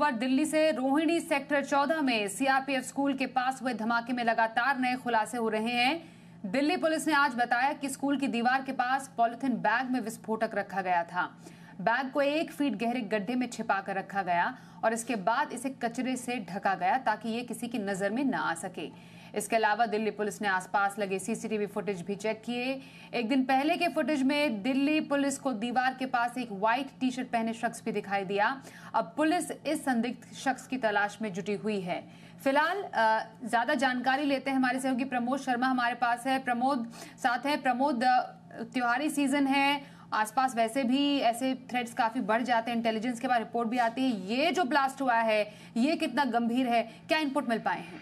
खबर दिल्ली से, रोहिणी सेक्टर 14 में सीआरपीएफ स्कूल के पास हुए धमाके में लगातार नए खुलासे हो रहे हैं। दिल्ली पुलिस ने आज बताया कि स्कूल की दीवार के पास पॉलिथिन बैग में विस्फोटक रखा गया था। बैग को एक फीट गहरे गड्ढे में छिपा कर रखा गया और इसके बाद इसे कचरे से ढका गया ताकि ये किसी की नज़र में न आ सके। इसके अलावा दिल्ली पुलिस ने आसपास लगे सीसीटीवी फुटेज भी चेक किए। एक दिन पहले के फुटेज में दिल्ली पुलिस को दीवार के पास एक व्हाइट टी शर्ट पहने शख्स भी दिखाई दिया। अब पुलिस इस संदिग्ध शख्स की तलाश में जुटी हुई है। फ़िलहाल ज़्यादा जानकारी लेते हैं हमारे सहयोगी प्रमोद शर्मा हमारे पास है। प्रमोद, साथ है। प्रमोद त्योहारी सीज़न है। आसपास वैसे भी ऐसे थ्रेड्स काफ़ी बढ़ जाते हैं। इंटेलिजेंस के बाद रिपोर्ट भी आती है। ये जो ब्लास्ट हुआ है, ये कितना गंभीर है? क्या इनपुट मिल पाए हैं?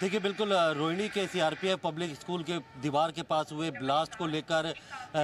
देखिए, बिल्कुल रोहिणी के सीआरपीएफ पब्लिक स्कूल के दीवार के पास हुए ब्लास्ट को लेकर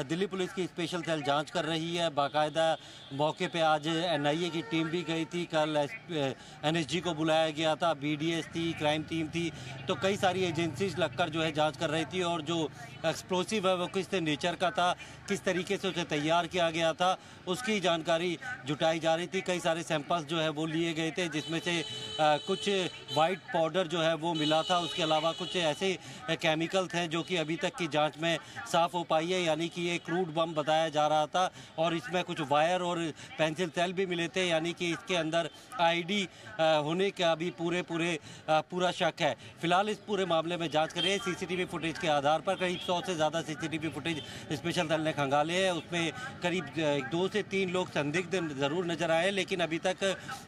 दिल्ली पुलिस की स्पेशल सेल जाँच कर रही है। बाकायदा मौके पे आज एनआईए की टीम भी गई थी। कल एनएसजी को बुलाया गया था। बीडीएस थी, क्राइम टीम थी। तो कई सारी एजेंसीज लगकर जो है जाँच कर रही थी और जो एक्सप्लोसिव है, वो किस नेचर का था, किस तरीके से उसे तैयार किया गया था, उसकी जानकारी जुटाई जा रही थी। कई सारे सैंपल्स जो है वो लिए गए थे, जिसमें से कुछ वाइट पाउडर जो है वो मिला था। उसके अलावा कुछ ऐसे केमिकल थे जो कि अभी तक की जाँच में साफ़ हो पाई है, यानी कि ये क्रूड बम बताया जा रहा था और इसमें कुछ वायर और पेंसिल सेल भी मिले थे, यानी कि इसके अंदर आईडी होने का भी पूरे पूरे पूरा शक है। फ़िलहाल इस पूरे मामले में जाँच करें। सीसीटीवी फुटेज के आधार पर करीब सौ से ज़्यादा सीसीटीवी फुटेज स्पेशल दल ने खंगाले हैं। उसमें करीब दो से तीन लोग संदिग्ध ज़रूर नज़र आए, लेकिन अभी तक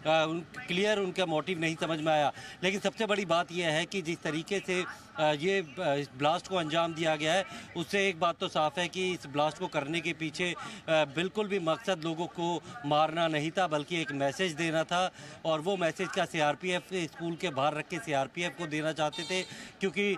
क्लियर उनका मोटिव नहीं समझ में आया। लेकिन सबसे बड़ी बात यह है कि जिस तरीके से ये ब्लास्ट को अंजाम दिया गया है, उससे एक बात तो साफ़ है कि इस ब्लास्ट को करने के पीछे बिल्कुल भी मकसद लोगों को मारना नहीं था, बल्कि एक मैसेज देना था, और वो मैसेज का सीआरपीएफ स्कूल के बाहर रख के सीआरपीएफ को देना चाहते थे, क्योंकि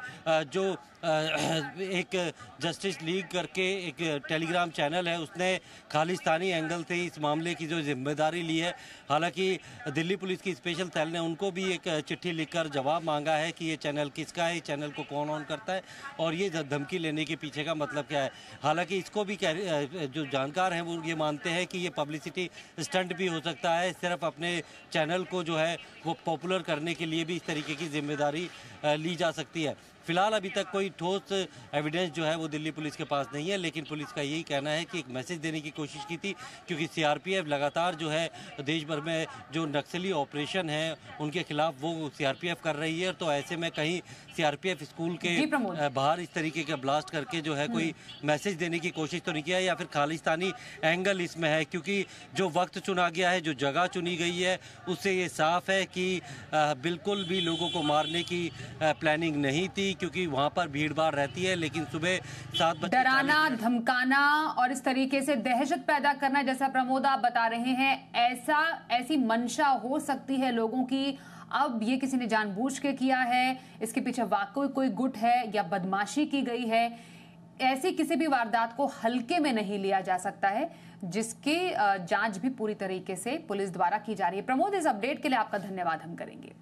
जो एक जस्टिस लीग करके एक टेलीग्राम चैनल है, उसने खालिस्तानी एंगल से इस मामले की जो ज़िम्मेदारी ली है, हालाँकि दिल्ली पुलिस की स्पेशल सेल ने उनको भी एक चिट्ठी लिखकर जवाब मांगा है कि ये चैनल, किसका है, चैनल को कौन ऑन करता है और ये धमकी लेने के पीछे का मतलब क्या है? हालाँकि इसको भी जो जानकार हैं वो ये मानते हैं कि ये पब्लिसिटी स्टंट भी हो सकता है, सिर्फ़ अपने चैनल को जो है वो पॉपुलर करने के लिए भी इस तरीके की ज़िम्मेदारी ली जा सकती है। फ़िलहाल अभी तक कोई ठोस एविडेंस जो है वो दिल्ली पुलिस के पास नहीं है, लेकिन पुलिस का यही कहना है कि एक मैसेज देने की कोशिश की थी, क्योंकि सीआरपीएफ लगातार जो है देश भर में जो नक्सली ऑपरेशन है, उनके खिलाफ वो सीआरपीएफ कर रही है तो ऐसे में कहीं सीआरपीएफ स्कूल के बाहर इस तरीके का ब्लास्ट करके जो है कोई मैसेज हम्म। देने की कोशिश तो नहीं किया या फिर खालिस्तानी एंगल इसमें है क्योंकि जो वक्त चुना गया है जो जगह चुनी गई है उससे ये साफ़ है कि बिल्कुल भी लोगों को मारने की प्लानिंग नहीं थी क्योंकि वहाँ पर भीड़ भाड़ रहती है लेकिन सुबह सात बजे डराना धमकाना और इस तरीके से दहशत पैदा करना जैसा प्रमोद आप बता रहे हैं ऐसा ऐसी मंशा हो सकती है लोगों की अब ये किसी ने जानबूझ के किया है, इसके पीछे वाकई कोई गुट है या बदमाशी की गई है, ऐसी किसी भी वारदात को हल्के में नहीं लिया जा सकता है, जिसकी जाँच भी पूरी तरीके से पुलिस द्वारा की जा रही है। प्रमोद, इस अपडेट के लिए आपका धन्यवाद, हम करेंगे।